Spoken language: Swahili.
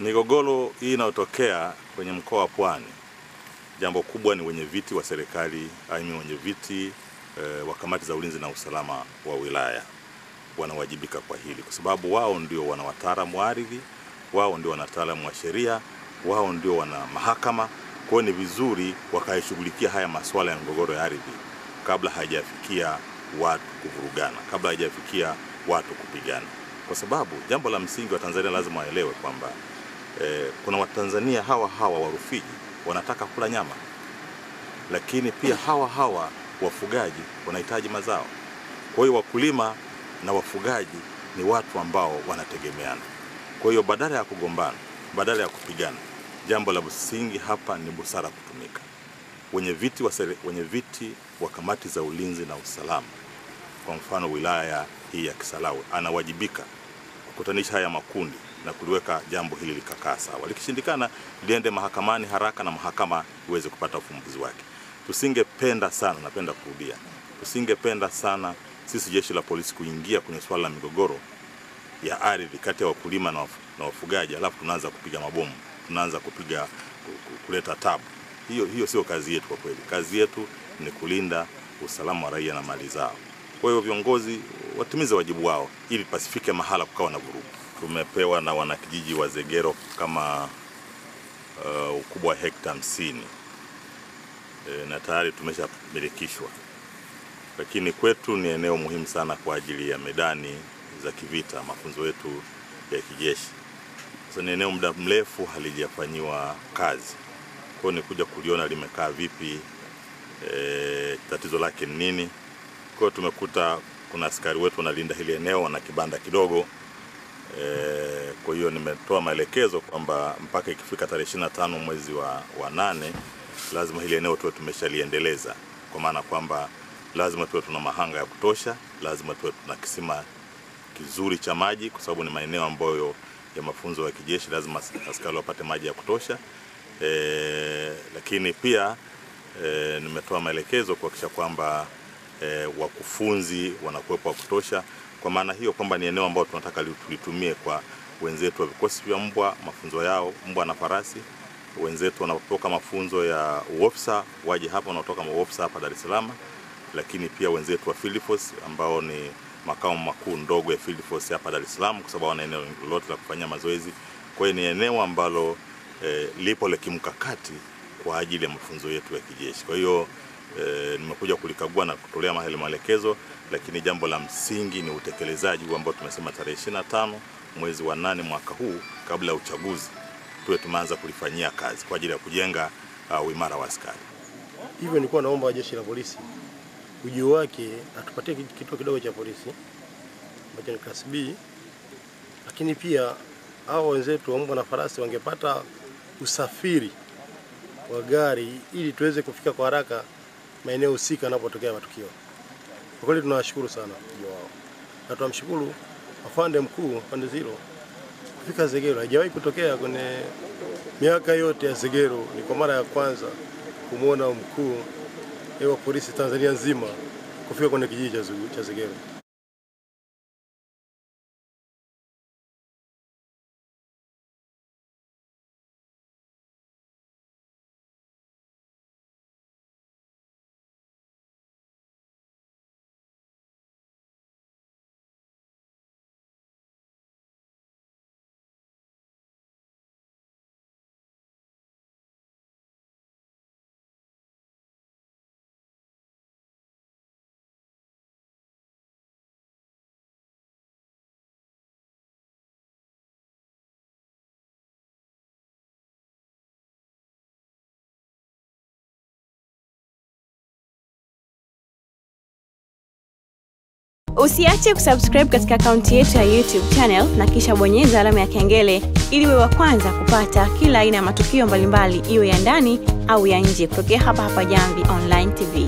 Migogoro hii inayotokea kwenye mkoa wa Pwani, jambo kubwa ni wenye viti wa serikali aimi wenye viti e, wa kamati za ulinzi na usalama wa wilaya wanawajibika kwa hili, kwa sababu wao ndio wana wataalamu wa ardhi, wao ndio wana wataalamu wa sheria, wao ndio wana mahakama. Kwa hiyo ni vizuri wakaishughulikia haya masuala ya migogoro ya ardhi kabla hajafikia watu kuvurugana, kabla hajafikia watu kupigana, kwa sababu jambo la msingi wa Tanzania lazima waelewe kwamba eh, kuna Watanzania hawa hawa wa Rufiji wanataka kula nyama, lakini pia hawa hawa wafugaji wanahitaji mazao. Kwa hiyo wakulima na wafugaji ni watu ambao wanategemeana. Kwa hiyo badala ya kugombana, badala ya kupigana, jambo la msingi hapa ni busara kutumika. Wenye viti wa, wenye viti wa kamati za ulinzi na usalama, kwa mfano wilaya hii ya Kisarawe, anawajibika kukutanisha haya makundi na kuliweka jambo hili likakaa sawa. Likishindikana liende mahakamani haraka na mahakama iweze kupata ufumbuzi wake. Tusingependa sana, napenda kurudia, tusingependa sana sisi jeshi la polisi kuingia kwenye swala la migogoro ya ardhi kati ya wakulima na, wafugaji, alafu tunaanza kupiga mabomu, tunaanza kupiga kuleta tabu. Hiyo, hiyo sio kazi yetu kwa kweli. Kazi yetu ni kulinda usalama wa raia na mali zao. Kwa hiyo viongozi watimize wajibu wao ili pasifike mahala kukawa na vurugu. Tumepewa na wanakijiji wa Zegero kama uh, ukubwa wa hekta hamsini e, na tayari tumeshamilikishwa, lakini kwetu ni eneo muhimu sana kwa ajili ya medani za kivita, mafunzo yetu ya kijeshi. Sasa ni eneo muda mrefu halijafanyiwa kazi, kwa hiyo ni kuja kuliona limekaa vipi, e, tatizo lake ni nini. Kwa hiyo tumekuta kuna askari wetu wanalinda hili eneo, wana kibanda kidogo kwa hiyo nimetoa maelekezo kwamba mpaka ikifika tarehe 25 mwezi wa, wa nane lazima hili eneo tuwe tumeshaliendeleza, kwa maana kwamba lazima tuwe tuna mahanga ya kutosha, lazima tuwe tuna kisima kizuri cha maji, kwa sababu ni maeneo ambayo ya mafunzo ya kijeshi, lazima askari wapate maji ya kutosha e, lakini pia e, nimetoa maelekezo kuhakikisha kwamba e, wakufunzi wanakuwepo wa kutosha. Kwa maana hiyo kwamba ni eneo ambalo tunataka litumie kwa wenzetu wa vikosi vya mbwa, mafunzo yao mbwa na farasi. Wenzetu wanaotoka mafunzo ya uofisa waje hapa, wanaotoka uofisa hapa Dar es Salaam, lakini pia wenzetu wa Field Force ambao ni makao makuu ndogo ya Field Force hapa Dar es Salaam, kwa sababu wana eneo lote la kufanyia mazoezi. Kwa hiyo ni eneo ambalo e, lipo la kimkakati kwa ajili ya mafunzo yetu ya kijeshi. Kwa hiyo e, nimekuja kulikagua na kutolea maelekezo, lakini jambo la msingi ni utekelezaji huu ambao tumesema tarehe 25 mwezi wa nane mwaka huu kabla ya uchaguzi tuwe tumeanza kulifanyia kazi kwa ajili ya kujenga uh, wa askari. Hivyo nilikuwa naomba jeshi la polisi ujio wake atupatie kituo kidogo cha polisi ambacho ni class B, lakini pia hao wenzetu wa mbwa na farasi wangepata usafiri wa gari ili tuweze kufika kwa haraka maeneo husika yanapotokea matukio. Kwa kweli tunawashukuru sana ujio wao, na tunamshukuru afande mkuu pande zilo kufika Zegero. Haijawahi kutokea kwenye miaka yote ya Zegero, ni kwa mara ya kwanza kumwona mkuu wa polisi Tanzania nzima kufika kwenye kijiji cha Zegero. Usiache kusubscribe katika akaunti yetu ya YouTube channel na kisha bonyeza alama ya kengele ili uwe wa kwanza kupata kila aina ya matukio mbalimbali iwe ya ndani au ya nje kutokea hapa hapa Jamvi Online TV.